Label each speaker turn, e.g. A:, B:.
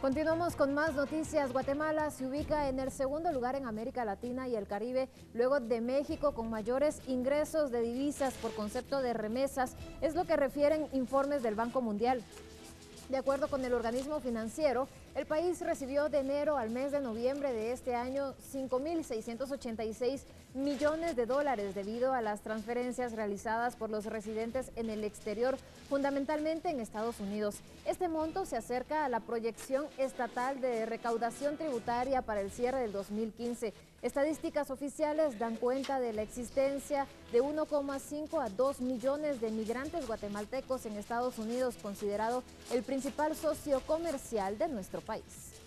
A: Continuamos con más noticias. Guatemala se ubica en el segundo lugar en América Latina y el Caribe, luego de México, con mayores ingresos de divisas por concepto de remesas, es lo que refieren informes del Banco Mundial. De acuerdo con el organismo financiero, el país recibió de enero al mes de noviembre de este año 5.686 millones de dólares debido a las transferencias realizadas por los residentes en el exterior, fundamentalmente en Estados Unidos. Este monto se acerca a la proyección estatal de recaudación tributaria para el cierre del 2015. Estadísticas oficiales dan cuenta de la existencia de 1,5 a 2 millones de migrantes guatemaltecos en Estados Unidos, considerado el principal socio comercial de nuestro país.